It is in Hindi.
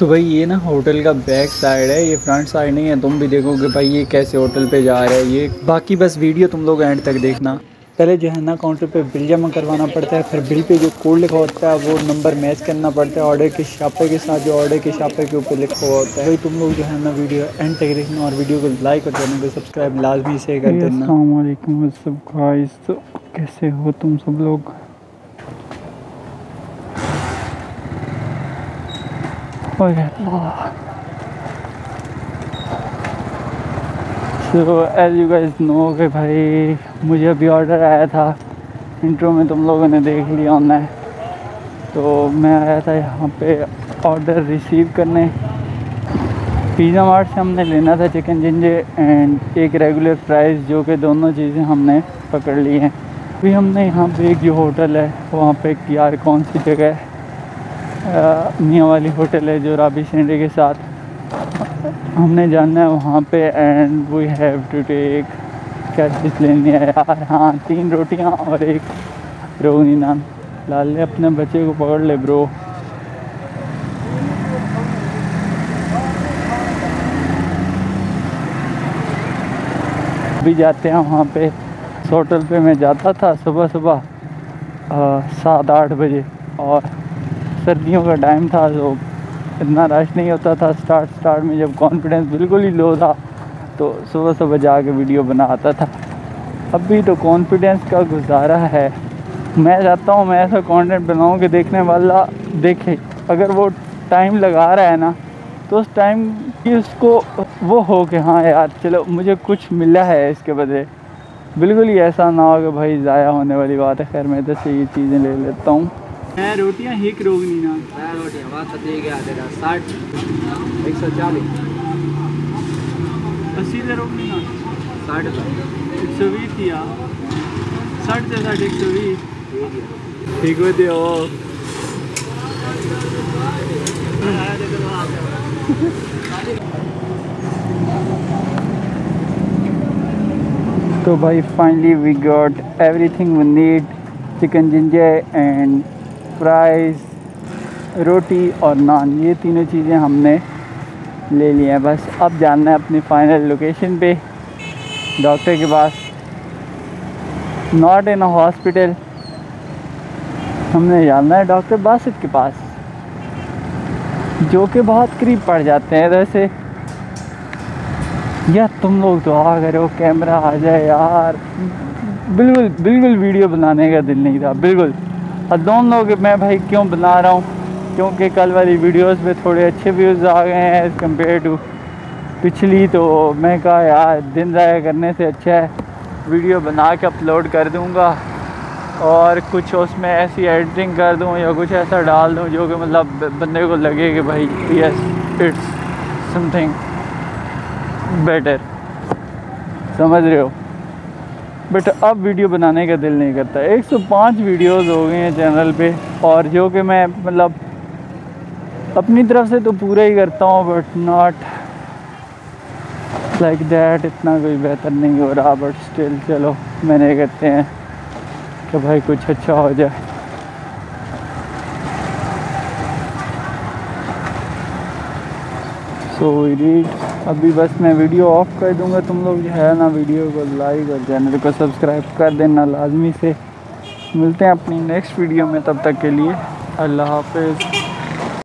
तो भाई ये ना होटल का बैक साइड है ये फ्रंट साइड नहीं है। तुम भी देखोगे भाई ये कैसे होटल पे जा रहा है ये। बाकी बस वीडियो तुम लोग एंड तक देखना। पहले जो है ना काउंटर पे बिल जमा करवाना पड़ता है फिर बिल पे जो कोड लिखा होता है वो नंबर मैच करना पड़ता है ऑर्डर के छापे के साथ जो ऑर्डर के छापे के ऊपर लिखा हुआ होता है। भाई तुम लोग जो है ना वीडियो एंड तक देखना और वीडियो को लाइक और चैनल को सब्सक्राइब लाजमी से कर देना। कैसे हो तुम सब लोग? So as you guys know कि भाई, मुझे अभी ऑर्डर आया था। इंट्रो में तुम लोगों ने देख लिया है तो मैं आया था यहाँ पे ऑर्डर रिसीव करने। पिज़्ज़ा मार्ट से हमने लेना था चिकन जिंजे एंड एक रेगुलर प्राइस जो कि दोनों चीज़ें हमने पकड़ ली हैं। अभी हमने यहाँ पे एक जो होटल है, वहाँ पे यार कौन सी जगह है? मियाँ वाली होटल है जो राबी सेंडे के साथ। हमने जाना है वहाँ पे and we have to take क्या चीज़ लेनी है यार? हाँ तीन रोटियाँ और एक रोगनी नान। लाल ले अपने बच्चे को पकड़ ले ब्रो अभी जाते हैं वहाँ पे। होटल पे मैं जाता था सुबह सुबह सात आठ बजे। और सर्दियों का टाइम था तो इतना रश नहीं होता था स्टार्ट स्टार्ट में जब कॉन्फिडेंस बिल्कुल ही लो था तो सुबह सुबह जा जाके वीडियो बनाता था। अब भी तो कॉन्फिडेंस का गुजारा है। मैं चाहता हूँ मैं ऐसा कंटेंट बनाऊँ कि देखने वाला देखे। अगर वो टाइम लगा रहा है ना तो उस टाइम की उसको वो हो कि हाँ यार, चलो मुझे कुछ मिला है इसके बदले। बिल्कुल ही ऐसा ना हो कि भाई, ज़ाया होने वाली बात है। खैर, मैं तो से ये चीज़ें ले लेता हूँ। है रोटियाँ हिक रोगनी ना। है रोटियाँ वहाँ तो दे गया तेरा साठ एक सौ चालीस। अस्सी से रोगनी ना। साठ एक सौ बीस दिया साठ से साठ एक सौ बीस। ठीक हो। दियो तो भाई finally we got everything we need chicken ginger and fries रोटी और नान, ये तीनों चीज़ें हमने ले ली हैं। बस अब जाना है अपनी फाइनल लोकेशन पे। डॉक्टर के पास। नॉट इन अ हॉस्पिटल हमने जाना है डॉक्टर बासित के पास। जो कि बहुत करीब पड़ जाते हैं वैसे यार, तुम लोग आ गए हो कैमरा आ जाए यार। बिल्कुल बिल्कुल वीडियो बनाने का दिल नहीं था, बिल्कुल। और दोनों के मैं भाई क्यों बना रहा हूँ, क्योंकि कल वाली वीडियोस में थोड़े अच्छे व्यूज़ आ गए हैं एज़ कंपेयर टू पिछली तो मैं कहा, यार, दिन ज़ाया करने से अच्छा है वीडियो बना के अपलोड कर दूँगा और कुछ उसमें ऐसी एडिटिंग कर दूँ या कुछ ऐसा डाल दूँ जो कि मतलब बंदे को लगे कि भाई यस इट्स समथिंग बेटर समझ रहे हो? बट, अब वीडियो बनाने का दिल नहीं करता। 105 वीडियोस हो गए हैं चैनल पे, और जो कि मैं मतलब अपनी तरफ़ से तो पूरा ही करता हूँ बट नॉट लाइक दैट इतना कोई बेहतर नहीं हो रहा बट स्टिल चलो, मैंने कहते हैं कि भाई कुछ अच्छा हो जाए। सो रीड अभी बस मैं वीडियो ऑफ़ कर दूँगा। तुम लोग जो है ना वीडियो को लाइक और चैनल को सब्सक्राइब कर देना लाजमी से। मिलते हैं अपनी नेक्स्ट वीडियो में, तब तक के लिए। अल्लाह हाफिज़।